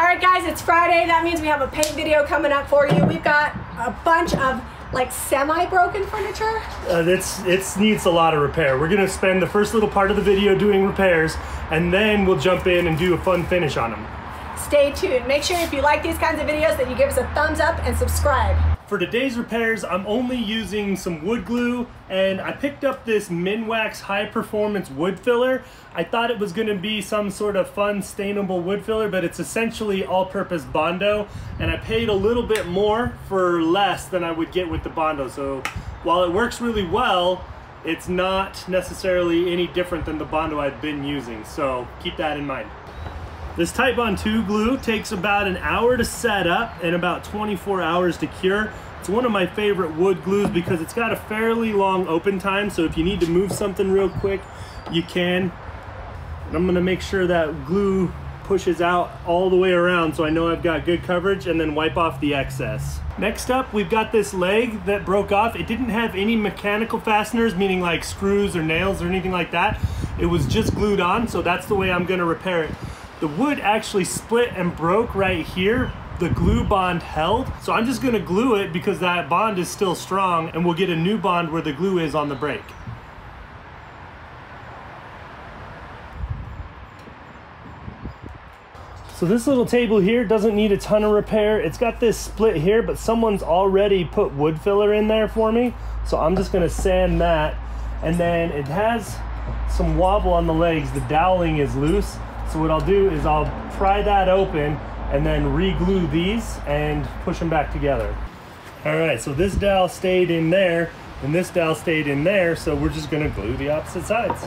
All right, guys, it's Friday. That means we have a paint video coming up for you. We've got a bunch of like semi-broken furniture. Uh, it's it needs a lot of repair. We're gonna spend the first little part of the video doing repairs, and then we'll jump in and do a fun finish on them. Stay tuned. Make sure if you like these kinds of videos that you give us a thumbs up and subscribe. For today's repairs, I'm only using some wood glue and I picked up this Minwax high performance wood filler. I thought it was gonna be some sort of fun stainable wood filler, but it's essentially all-purpose Bondo and I paid a little bit more for less than I would get with the Bondo. So while it works really well, it's not necessarily any different than the Bondo I've been using. So keep that in mind. This Type Titebond 2 glue takes about an hour to set up and about 24 hours to cure. It's one of my favorite wood glues because it's got a fairly long open time, so if you need to move something real quick, you can. And I'm gonna make sure that glue pushes out all the way around so I know I've got good coverage and then wipe off the excess. Next up, we've got this leg that broke off. It didn't have any mechanical fasteners, meaning like screws or nails or anything like that. It was just glued on, so that's the way I'm gonna repair it. The wood actually split and broke right here. The glue bond held. So I'm just gonna glue it because that bond is still strong and we'll get a new bond where the glue is on the brake. So this little table here doesn't need a ton of repair. It's got this split here, but someone's already put wood filler in there for me. So I'm just gonna sand that. And then it has some wobble on the legs. The doweling is loose. So what I'll do is I'll pry that open and then re-glue these and push them back together. All right, so this dowel stayed in there and this dowel stayed in there, so we're just gonna glue the opposite sides.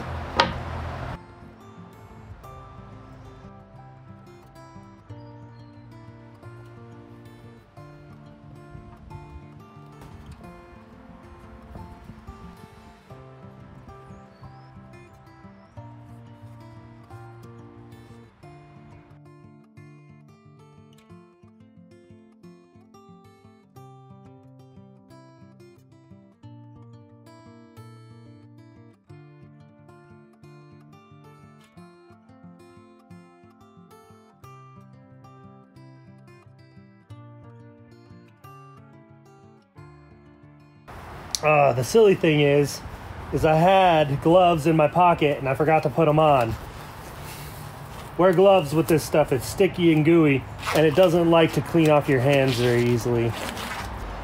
Uh, the silly thing is, is I had gloves in my pocket and I forgot to put them on. Wear gloves with this stuff. It's sticky and gooey and it doesn't like to clean off your hands very easily.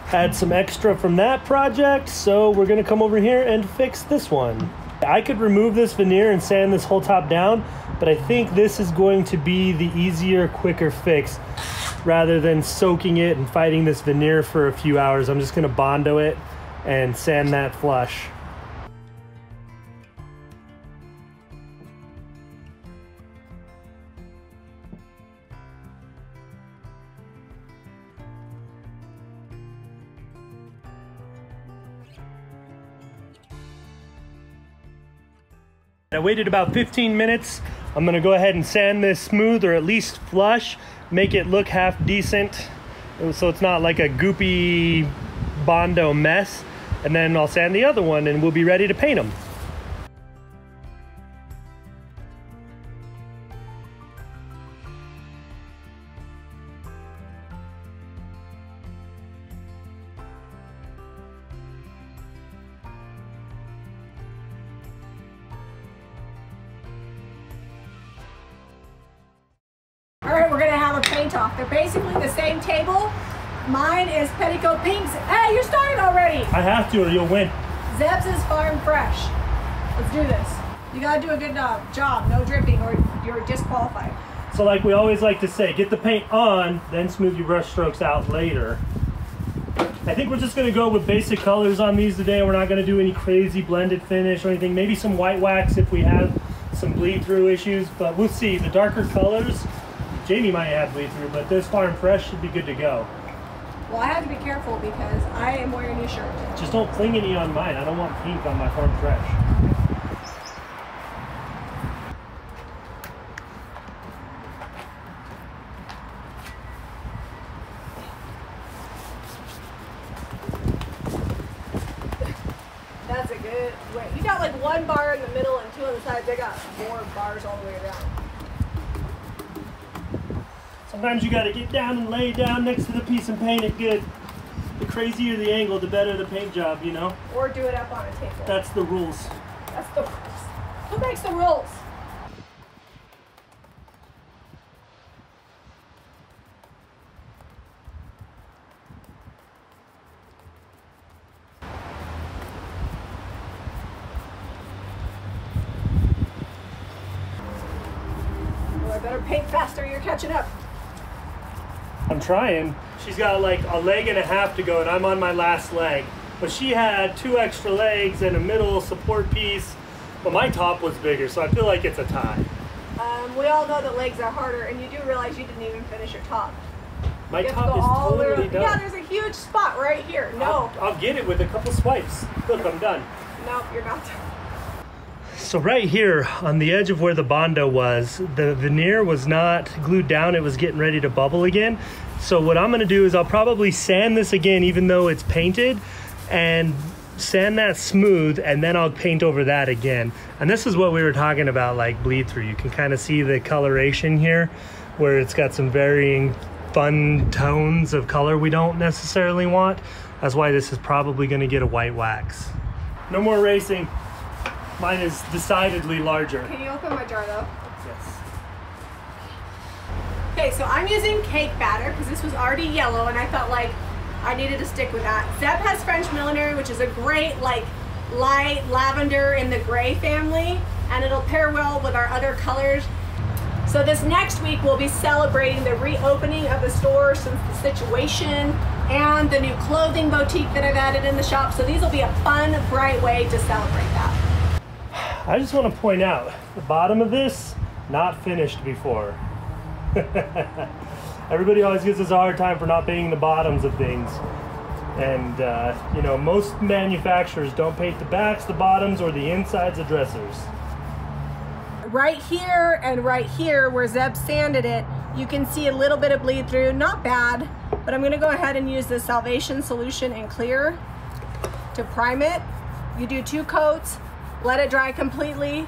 Had some extra from that project, so we're gonna come over here and fix this one. I could remove this veneer and sand this whole top down, but I think this is going to be the easier, quicker fix rather than soaking it and fighting this veneer for a few hours. I'm just gonna Bondo it and sand that flush. I waited about 15 minutes. I'm gonna go ahead and sand this smooth or at least flush, make it look half decent so it's not like a goopy Bondo mess and then I'll sand the other one and we'll be ready to paint them. All right, we're gonna have a paint off. They're basically the same table. Mine is Petticoat Pinks. Hey, you're starting already. I have to or you'll win. Zeb's is Farm Fresh. Let's do this. You gotta do a good uh, job, no dripping, or you're disqualified. So like we always like to say, get the paint on, then smooth your brush strokes out later. I think we're just gonna go with basic colors on these today. We're not gonna do any crazy blended finish or anything. Maybe some white wax if we have some bleed through issues, but we'll see. The darker colors, Jami might have bleed through, but this Farm Fresh should be good to go. Well, I have to be careful because I am wearing a new shirt. Just don't cling any on mine. I don't want pink on my Farm Fresh. That's a good way. You got like one bar in the middle and two on the sides. They got four bars all the way around. So Sometimes you gotta get down and lay down next to the piece and paint it good. The crazier the angle, the better the paint job, you know? Or do it up on a table. That's the rules. That's the rules. Who makes the rules? I better paint faster. You're catching up. I'm trying. She's got like a leg and a half to go, and I'm on my last leg. But she had two extra legs and a middle support piece, but my top was bigger, so I feel like it's a tie. Um, we all know that legs are harder, and you do realize you didn't even finish your top. My You have to top is all totally done. Yeah, there's a huge spot right here. No, I'll, I'll get it with a couple swipes. Look, I'm done. nope, you're not. So right here on the edge of where the Bondo was, the veneer was not glued down. It was getting ready to bubble again. So what I'm gonna do is I'll probably sand this again, even though it's painted, and sand that smooth, and then I'll paint over that again. And this is what we were talking about, like bleed through. You can kind of see the coloration here, where it's got some varying fun tones of color we don't necessarily want. That's why this is probably gonna get a white wax. No more racing. Mine is decidedly larger. Can you open my jar though? Yes. Okay, so I'm using cake batter because this was already yellow and I felt like I needed to stick with that. Zeb has French millinery, which is a great like light lavender in the gray family and it'll pair well with our other colors. So this next week we'll be celebrating the reopening of the store since the situation and the new clothing boutique that I've added in the shop. So these will be a fun, bright way to celebrate that. I just want to point out the bottom of this not finished before. Everybody always gives us a hard time for not painting the bottoms of things. And, uh, you know, most manufacturers don't paint the backs, the bottoms, or the insides of dressers. right here and right here where Zeb sanded it, you can see a little bit of bleed through, not bad, but I'm gonna go ahead and use the Salvation Solution in clear to prime it. You do two coats, let it dry completely,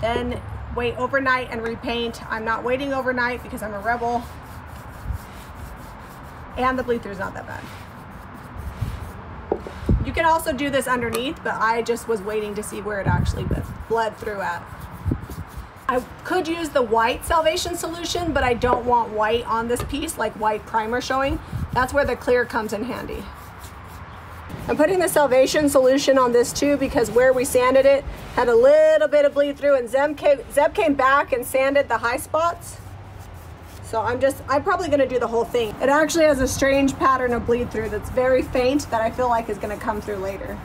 then wait overnight and repaint. I'm not waiting overnight because I'm a rebel. And the bleed through is not that bad. You can also do this underneath, but I just was waiting to see where it actually bled through at. I could use the white Salvation solution, but I don't want white on this piece, like white primer showing. That's where the clear comes in handy. I'm putting the Salvation solution on this too because where we sanded it had a little bit of bleed through and Zeb came, Zeb came back and sanded the high spots. So I'm just, I'm probably gonna do the whole thing. It actually has a strange pattern of bleed through that's very faint that I feel like is gonna come through later.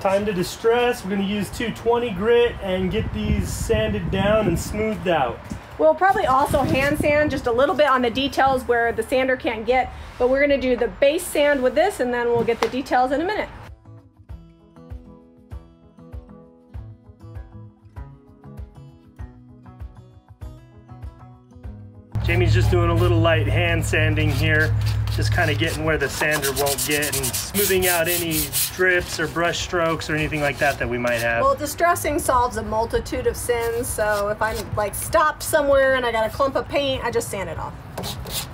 Time to distress. We're going to use 220 grit and get these sanded down and smoothed out. We'll probably also hand sand just a little bit on the details where the sander can't get, but we're gonna do the base sand with this and then we'll get the details in a minute. Jami's just doing a little light hand sanding here, just kind of getting where the sander won't get and smoothing out any drips or brush strokes or anything like that that we might have. Well, distressing solves a multitude of sins, so if I'm like stopped somewhere and I got a clump of paint, I just sand it off.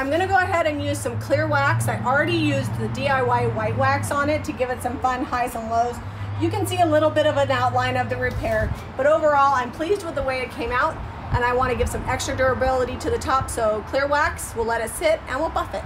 I'm gonna go ahead and use some clear wax. I already used the DIY white wax on it to give it some fun highs and lows. You can see a little bit of an outline of the repair, but overall I'm pleased with the way it came out and I wanna give some extra durability to the top, so clear wax, we'll let it sit and we'll buff it.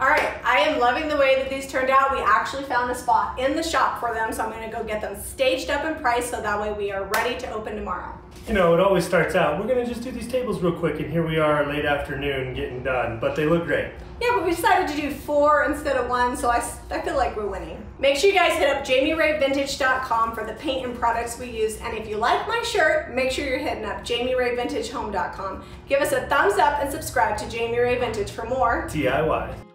All right, I am loving the way that these turned out. We actually found a spot in the shop for them, so I'm gonna go get them staged up and priced so that way we are ready to open tomorrow. You know, it always starts out, we're gonna just do these tables real quick, and here we are late afternoon getting done, but they look great. Yeah, but we decided to do four instead of one, so I, I feel like we're winning. Make sure you guys hit up JamiRayVintage.com for the paint and products we use, and if you like my shirt, make sure you're hitting up JamiRayVintageHome.com. Give us a thumbs up and subscribe to Jami Ray Vintage for more DIY.